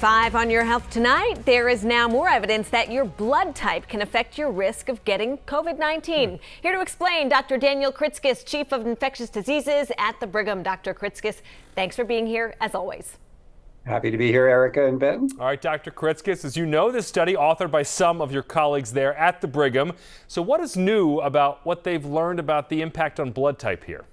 Five on your health tonight. There is now more evidence that your blood type can affect your risk of getting COVID 19. Hmm. Here to explain, Dr. Daniel Kuritzkes, Chief of Infectious Diseases at the Brigham. Dr. Kuritzkes, thanks for being here as always. Happy to be here, Erica and Ben. All right, Dr. Kuritzkes, as you know, this study authored by some of your colleagues there at the Brigham. So, what is new about what they've learned about the impact on blood type here?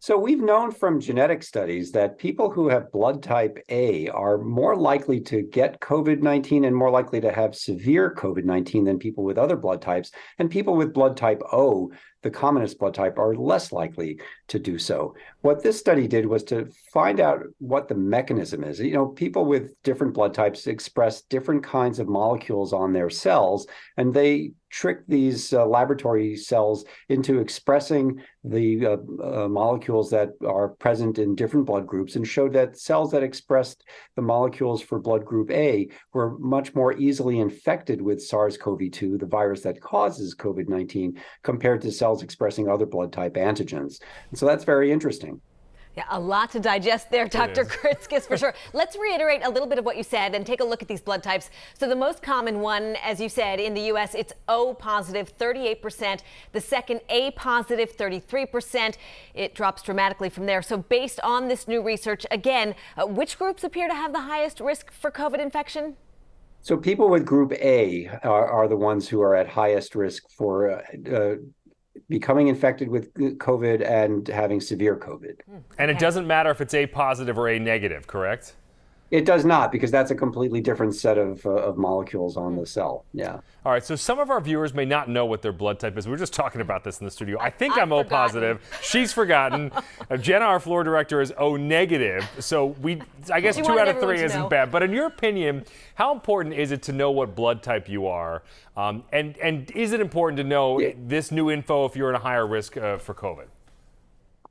So we've known from genetic studies that people who have blood type A are more likely to get COVID-19 and more likely to have severe COVID-19 than people with other blood types. And people with blood type O the commonest blood type are less likely to do so. What this study did was to find out what the mechanism is. You know, people with different blood types express different kinds of molecules on their cells, and they trick these uh, laboratory cells into expressing the uh, uh, molecules that are present in different blood groups and showed that cells that expressed the molecules for blood group A were much more easily infected with SARS-CoV-2, the virus that causes COVID-19, compared to cells cells expressing other blood type antigens. And so that's very interesting. Yeah, a lot to digest there, Dr. Kuritzkes, for sure. Let's reiterate a little bit of what you said and take a look at these blood types. So the most common one, as you said, in the U.S., it's O positive, 38%. The second, A positive, 33%. It drops dramatically from there. So based on this new research, again, uh, which groups appear to have the highest risk for COVID infection? So people with group A are, are, the ones who are at highest risk for uh, uh, becoming infected with COVID and having severe COVID. Hmm. And it doesn't matter if it's A positive or A negative, correct? It does not, because that's a completely different set of, uh, of molecules on the cell. Yeah. All right. So some of our viewers may not know what their blood type is. We are just talking about this in the studio. I think I'm O positive. She's forgotten. uh, Jenna, our floor director, is O negative. So we, I guess, two out of three isn't know. bad. But in your opinion, how important is it to know what blood type you are? Um, and and is it important to know yeah. this new info if you're in a higher risk uh, for COVID?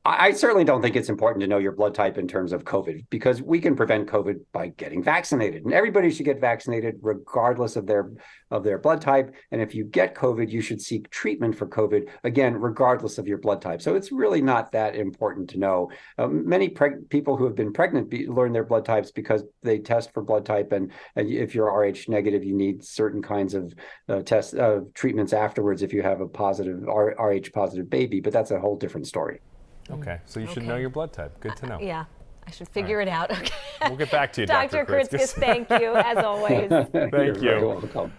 I certainly don't think it's important to know your blood type in terms of COVID because we can prevent COVID by getting vaccinated, and everybody should get vaccinated regardless of their of their blood type. And if you get COVID, you should seek treatment for COVID again, regardless of your blood type. So it's really not that important to know. Um, many preg- people who have been pregnant be- learn their blood types because they test for blood type, and, and if you're Rh negative, you need certain kinds of uh, tests uh, treatments afterwards if you have a positive R- Rh positive baby. But that's a whole different story. Okay, so you should know your blood type. Good to know. Uh, yeah. I should figure right. it out. Okay. We'll get back to you, Dr. Dr. Kuritzkes. Thank you, as always. Thank You're you.